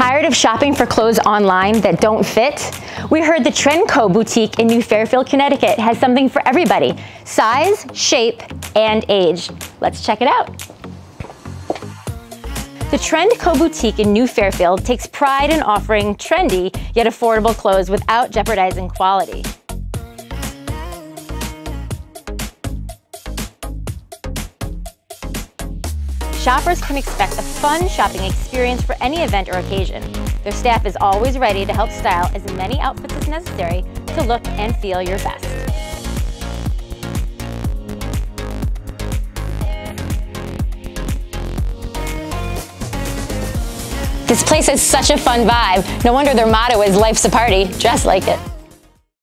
Tired of shopping for clothes online that don't fit? We heard the Trendco boutique in New Fairfield, Connecticut has something for everybody. Size, shape, and age. Let's check it out. The Trendco boutique in New Fairfield takes pride in offering trendy yet affordable clothes without jeopardizing quality. Shoppers can expect a fun shopping experience for any event or occasion. Their staff is always ready to help style as many outfits as necessary to look and feel your best. This place has such a fun vibe. No wonder their motto is life's a party, dress like it.